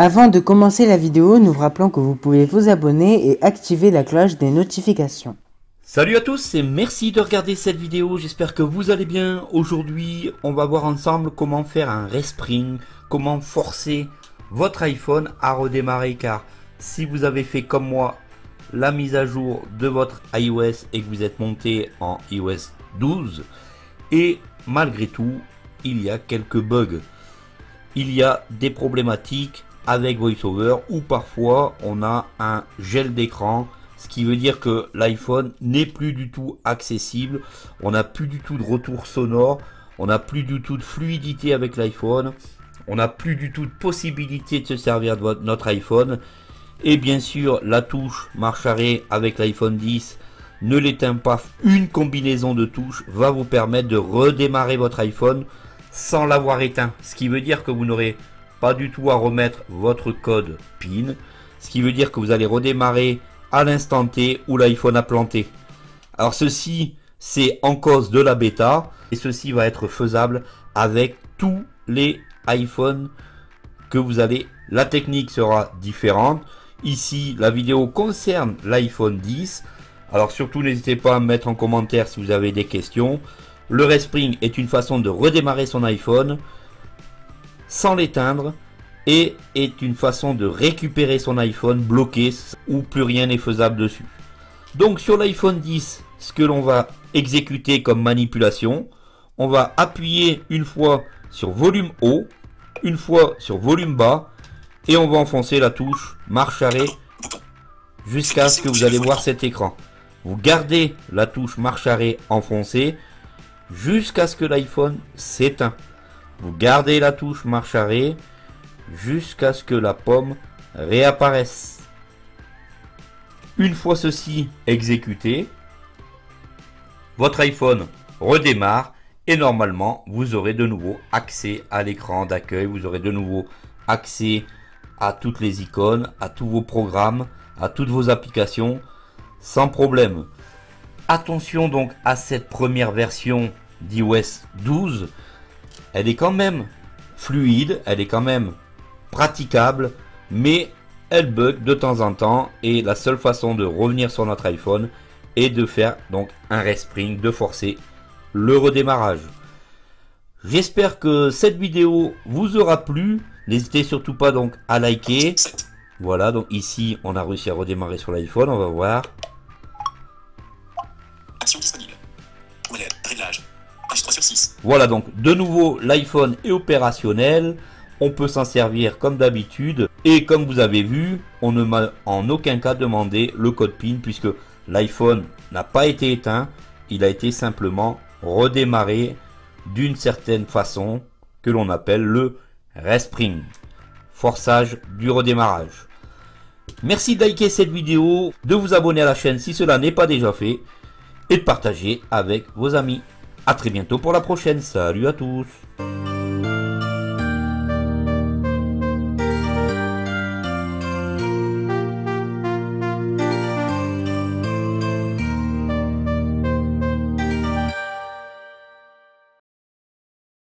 Avant de commencer la vidéo, nous vous rappelons que vous pouvez vous abonner et activer la cloche des notifications. Salut à tous et merci de regarder cette vidéo, j'espère que vous allez bien. Aujourd'hui, on va voir ensemble comment faire un respring, comment forcer votre iPhone à redémarrer car si vous avez fait comme moi la mise à jour de votre iOS et que vous êtes monté en iOS 12 et malgré tout, il y a quelques bugs. Il y a des problématiques avec VoiceOver ou parfois on a un gel d'écran ce qui veut dire que l'iPhone n'est plus du tout accessible, on n'a plus du tout de retour sonore, on n'a plus du tout de fluidité avec l'iPhone, on n'a plus du tout de possibilité de se servir de notre iPhone, et bien sûr la touche marche arrêt avec l'iPhone 10 ne l'éteint pas, une combinaison de touches va vous permettre de redémarrer votre iPhone sans l'avoir éteint, ce qui veut dire que vous n'aurez pas du tout à remettre votre code PIN, ce qui veut dire que vous allez redémarrer à l'instant T où l'iPhone a planté. Alors ceci, c'est en cause de la bêta et ceci va être faisable avec tous les iPhones que vous allez. La technique sera différente. Ici, la vidéo concerne l'iPhone 10. Alors surtout, n'hésitez pas à mettre en commentaire si vous avez des questions. Le Respring est une façon de redémarrer son iPhone sans l'éteindre et est une façon de récupérer son iPhone bloqué où plus rien n'est faisable dessus. Donc sur l'iPhone 10, ce que l'on va exécuter comme manipulation, on va appuyer une fois sur volume haut, une fois sur volume bas, et on va enfoncer la touche marche arrêt jusqu'à ce que vous allez voir cet écran. Vous gardez la touche marche arrêt enfoncée jusqu'à ce que l'iPhone s'éteint. Vous gardez la touche marche arrêt jusqu'à ce que la pomme réapparaisse. Une fois ceci exécuté, votre iPhone redémarre et normalement vous aurez de nouveau accès à l'écran d'accueil, vous aurez de nouveau accès à toutes les icônes, à tous vos programmes, à toutes vos applications sans problème. Attention donc à cette première version d'iOS 12, elle est quand même fluide, elle est quand même praticable, mais elle bug de temps en temps et la seule façon de revenir sur notre iPhone est de faire donc un respring, de forcer le redémarrage. J'espère que cette vidéo vous aura plu. N'hésitez surtout pas donc à liker. Voilà, donc ici on a réussi à redémarrer sur l'iPhone, on va voir. Voilà donc de nouveau l'iPhone est opérationnel on peut s'en servir comme d'habitude. Et comme vous avez vu, on ne m'a en aucun cas demandé le code PIN puisque l'iPhone n'a pas été éteint, il a été simplement redémarré d'une certaine façon que l'on appelle le respring, forçage du redémarrage. Merci de liker cette vidéo, de vous abonner à la chaîne si cela n'est pas déjà fait et de partager avec vos amis. A très bientôt pour la prochaine, salut à tous